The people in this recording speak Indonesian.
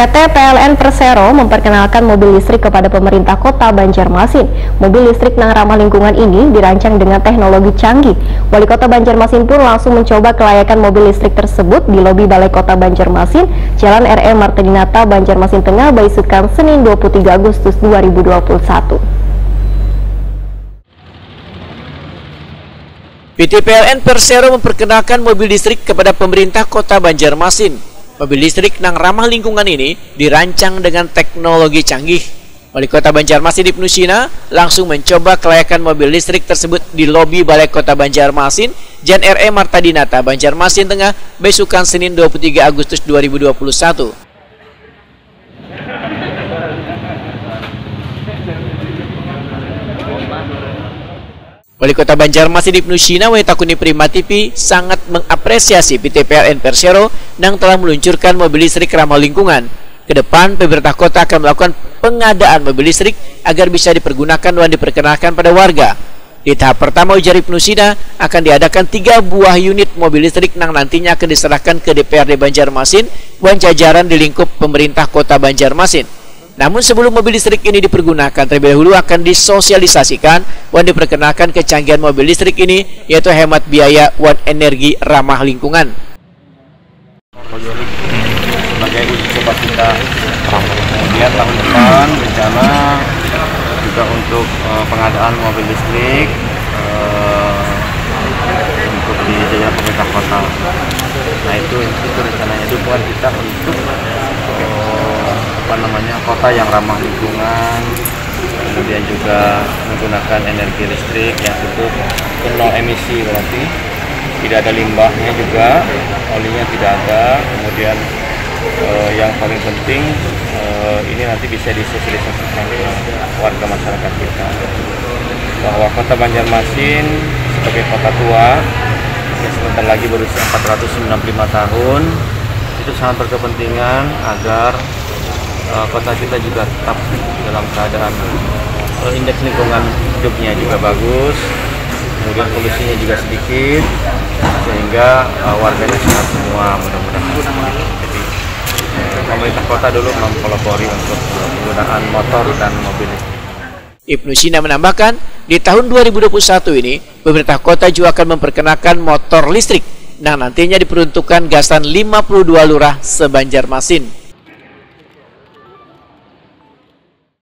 PT PLN Persero memperkenalkan mobil listrik kepada pemerintah kota Banjarmasin. Mobil listrik yang ramah lingkungan ini dirancang dengan teknologi canggih. Wali kota Banjarmasin pun langsung mencoba kelayakan mobil listrik tersebut di lobi Balai Kota Banjarmasin, Jalan RE Martedinata, Banjarmasin Tengah, Baisukan, Senin 23 Agustus 2021. PT PLN Persero memperkenalkan mobil listrik kepada pemerintah kota Banjarmasin. Mobil listrik yang ramah lingkungan ini dirancang dengan teknologi canggih. Wali Kota Banjarmasin Ibnu Sina langsung mencoba kelayakan mobil listrik tersebut di lobi Balai Kota Banjarmasin, Jan RE Marta Dinata, Banjarmasin Tengah, besukan Senin 23 Agustus 2021. Wali Kota Banjarmasin Ibnu Sina Takuni Prima TV sangat mengapresiasi PT PLN Persero yang telah meluncurkan mobil listrik ramah lingkungan. Ke depan, pemerintah kota akan melakukan pengadaan mobil listrik agar bisa dipergunakan dan diperkenalkan pada warga. Di tahap pertama ujar Ibnu Sina akan diadakan tiga buah unit mobil listrik yang nantinya akan diserahkan ke DPRD Banjarmasin dan jajaran di lingkup pemerintah kota Banjarmasin. Namun sebelum mobil listrik ini dipergunakan, terlebih dahulu akan disosialisasikan dan diperkenalkan kecanggihan mobil listrik ini, yaitu hemat biaya dan energi ramah lingkungan. Sebagai uji coba kita, kemudian tahun depan rencana juga untuk uh, pengadaan mobil listrik uh, untuk di jajaran pemerintah kota. Nah itu itu rencananya dukungan kita untuk apa namanya kota yang ramah lingkungan kemudian juga menggunakan energi listrik yang cukup nol emisi berarti. Tidak ada limbahnya juga olinya tidak ada. Kemudian eh, yang paling penting eh, ini nanti bisa disosialisasikan ke warga masyarakat kita. Bahwa kota Banjarmasin sebagai kota tua yang sebentar lagi berusia 495 tahun itu sangat berkepentingan agar uh, kota kita juga tetap dalam keadaan uh, indeks lingkungan hidupnya juga bagus kemudian polusinya juga sedikit sehingga uh, warganya sehat semua mudah-mudahan. Pemerintah kota dulu mempelopori untuk penggunaan motor dan mobil Ibnu Sina menambahkan, di tahun 2021 ini, pemerintah kota juga akan memperkenalkan motor listrik. Yang nantinya diperuntukkan gasan 52 lurah sebanjar Masin.